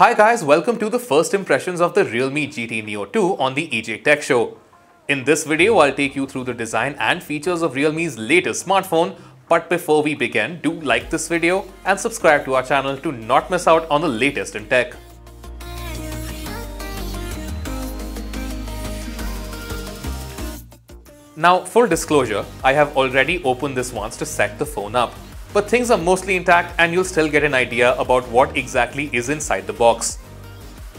Hi guys, welcome to the first impressions of the Realme GT Neo 2 on the EJ Tech Show. In this video, I'll take you through the design and features of Realme's latest smartphone. But before we begin, do like this video and subscribe to our channel to not miss out on the latest in tech. Now, full disclosure, I have already opened this once to set the phone up. But things are mostly intact and you'll still get an idea about what exactly is inside the box.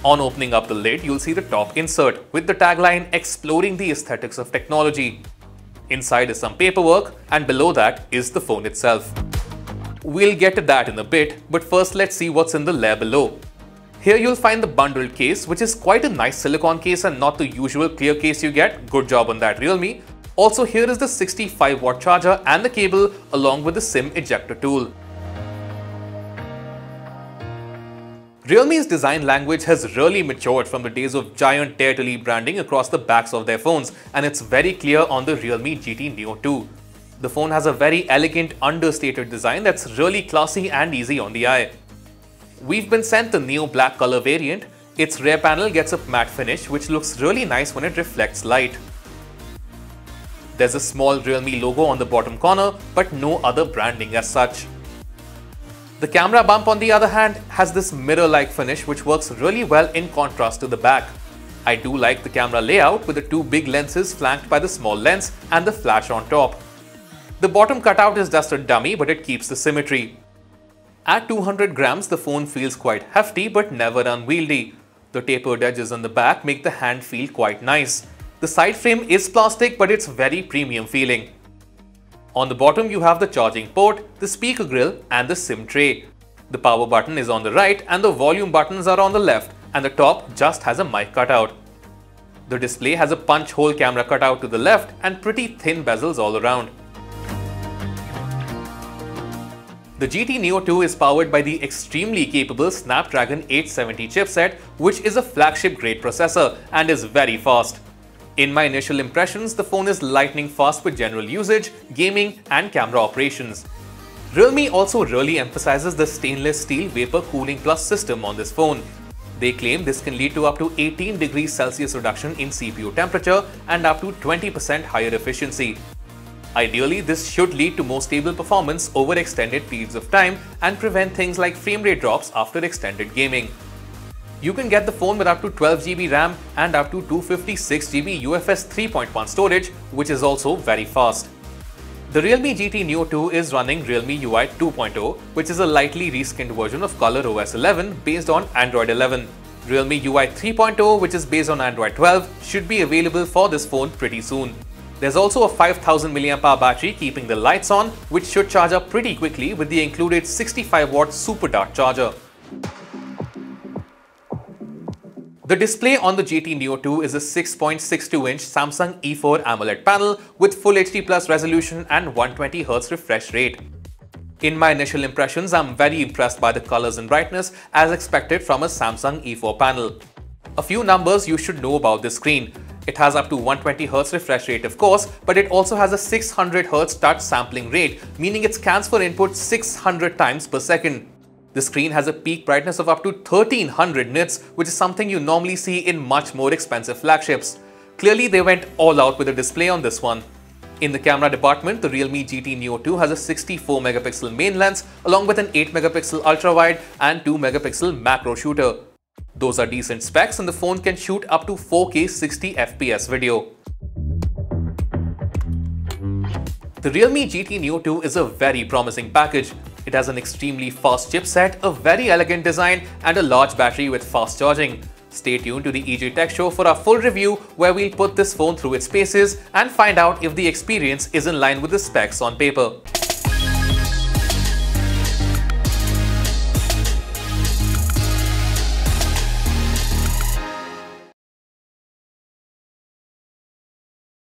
On opening up the lid, you'll see the top insert with the tagline Exploring the Aesthetics of Technology. Inside is some paperwork and below that is the phone itself. We'll get to that in a bit, but first let's see what's in the layer below. Here you'll find the bundled case, which is quite a nice silicone case and not the usual clear case you get. Good job on that Realme. Also here is the 65 watt charger and the cable along with the SIM ejector tool. Realme's design language has really matured from the days of giant tear to branding across the backs of their phones and it's very clear on the Realme GT Neo 2. The phone has a very elegant understated design that's really classy and easy on the eye. We've been sent the Neo Black color variant. Its rear panel gets a matte finish which looks really nice when it reflects light. There's a small Realme logo on the bottom corner, but no other branding as such. The camera bump on the other hand has this mirror-like finish which works really well in contrast to the back. I do like the camera layout with the two big lenses flanked by the small lens and the flash on top. The bottom cutout is just a dummy but it keeps the symmetry. At 200 grams the phone feels quite hefty but never unwieldy. The tapered edges on the back make the hand feel quite nice. The side frame is plastic but it's very premium feeling. On the bottom you have the charging port, the speaker grill and the SIM tray. The power button is on the right and the volume buttons are on the left and the top just has a mic cutout. The display has a punch hole camera cutout to the left and pretty thin bezels all around. The GT Neo 2 is powered by the extremely capable Snapdragon 870 chipset which is a flagship grade processor and is very fast. In my initial impressions, the phone is lightning fast with general usage, gaming and camera operations. Realme also really emphasizes the stainless steel vapor cooling plus system on this phone. They claim this can lead to up to 18 degrees Celsius reduction in CPU temperature and up to 20% higher efficiency. Ideally, this should lead to more stable performance over extended periods of time and prevent things like frame rate drops after extended gaming. You can get the phone with up to 12GB RAM and up to 256GB UFS 3.1 storage, which is also very fast. The Realme GT Neo 2 is running Realme UI 2.0, which is a lightly reskinned version of Color OS 11 based on Android 11. Realme UI 3.0, which is based on Android 12, should be available for this phone pretty soon. There's also a 5000 mAh battery keeping the lights on, which should charge up pretty quickly with the included 65 w super dart charger. The display on the GT Neo 2 is a 6.62-inch Samsung E4 AMOLED panel with Full HD Plus resolution and 120Hz refresh rate. In my initial impressions, I'm very impressed by the colors and brightness as expected from a Samsung E4 panel. A few numbers you should know about this screen. It has up to 120Hz refresh rate of course, but it also has a 600Hz touch sampling rate, meaning it scans for input 600 times per second. The screen has a peak brightness of up to 1300 nits, which is something you normally see in much more expensive flagships. Clearly they went all out with the display on this one. In the camera department, the Realme GT Neo 2 has a 64 megapixel main lens along with an 8 megapixel ultra wide and 2 megapixel macro shooter. Those are decent specs and the phone can shoot up to 4K 60 FPS video. The Realme GT Neo 2 is a very promising package. It has an extremely fast chipset, a very elegant design and a large battery with fast charging. Stay tuned to the EJ Tech Show for our full review where we'll put this phone through its paces and find out if the experience is in line with the specs on paper.